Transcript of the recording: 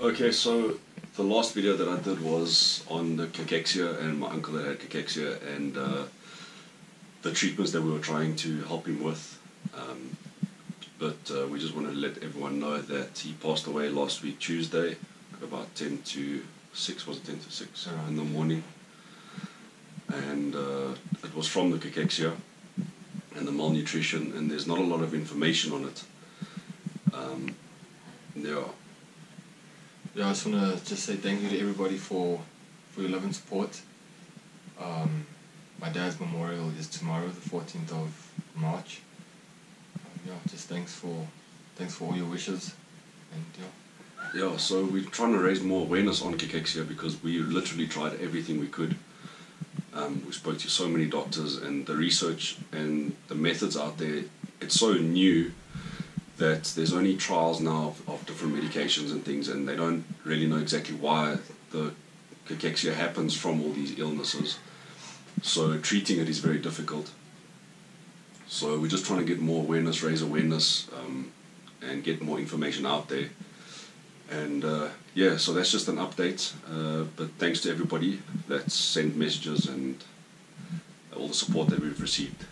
Okay, so the last video that I did was on the cachexia and my uncle that had cachexia and uh, the treatments that we were trying to help him with. Um, but uh, we just wanted to let everyone know that he passed away last week Tuesday, about 10 to 6, was it 10 to 6 in the morning. And uh, it was from the cachexia and the malnutrition, and there's not a lot of information on it. Um. Yeah, I just want to just say thank you to everybody for, for your love and support. Um, my dad's memorial is tomorrow, the 14th of March. Um, yeah, just thanks for thanks for all your wishes, and yeah. Yeah, so we're trying to raise more awareness on cachexia because we literally tried everything we could. Um, we spoke to so many doctors, and the research and the methods out there, it's so new that there's only trials now of, of different medications and things, and they don't really know exactly why the cachexia happens from all these illnesses. So treating it is very difficult. So we're just trying to get more awareness, raise awareness, um, and get more information out there. And uh, yeah, so that's just an update. Uh, but thanks to everybody that sent messages and all the support that we've received.